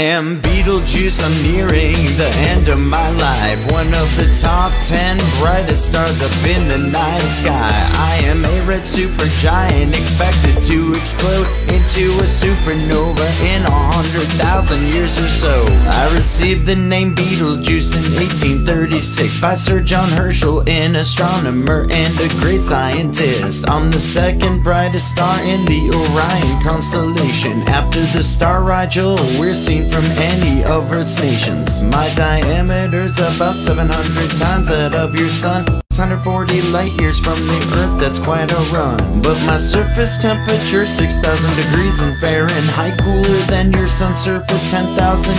am Betelgeuse, I'm nearing the end of my life. One of the top ten brightest stars up in the night sky. I am a red supergiant, expected to explode into a supernova in a hundred thousand years or so. I received the name Betelgeuse in 1836 by Sir John Herschel, an astronomer and a great scientist. I'm the second brightest star in the Orion constellation. After the star Rigel, we're seen from any of Earth's nations. My diameter's about 700 times that of your sun. 640 light years from the Earth, that's quite a run. But my surface temperature 6,000 degrees in Fahrenheit, cooler than your sun's surface 10,000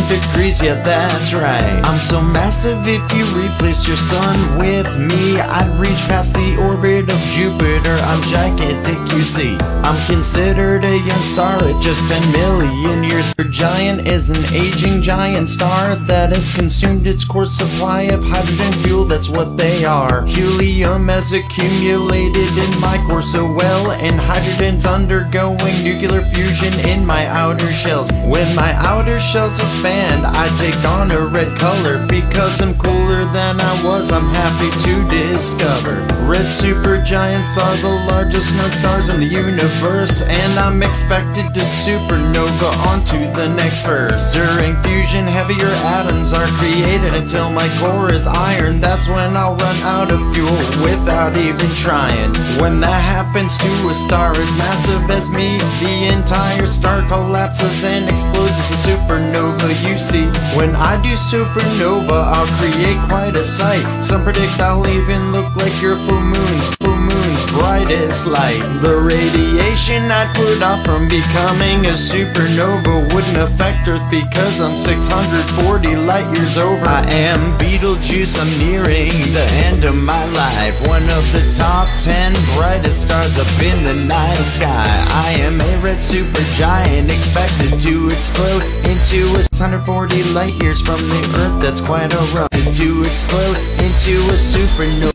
degrees. Yeah, that's right. I'm so massive, if you replaced your sun with me, I'd reach past the orbit Jupiter. I'm gigantic, you see. I'm considered a young star at just 10 million years. Your giant is an aging giant star that has consumed its core supply of hydrogen fuel. That's what they are. Helium has accumulated in my core so well, and hydrogen's undergoing nuclear fusion in my outer shells. When my outer shells expand, I take on a red color because I'm cooler than I was. I'm happy to discover. Red supergiants are the largest known stars in the universe, and I'm expected to supernova onto the next verse. During fusion, heavier atoms are created until my core is iron. That's when I'll run out of fuel without even trying. When that happens to a star as massive as me, the entire star collapses and explodes as a supernova. You see, when I do supernova, I'll create quite a sight. Some predict I'll even look like your full moons, moon's brightest light. The radiation I put off from becoming a supernova wouldn't affect Earth because I'm 640 light years over. I am Betelgeuse, I'm nearing the end of my life. One of the top 10 brightest stars up in the night sky. I am a red supergiant, expected to explode into a 140 light years from the Earth. That's quite a run to explode into a supernova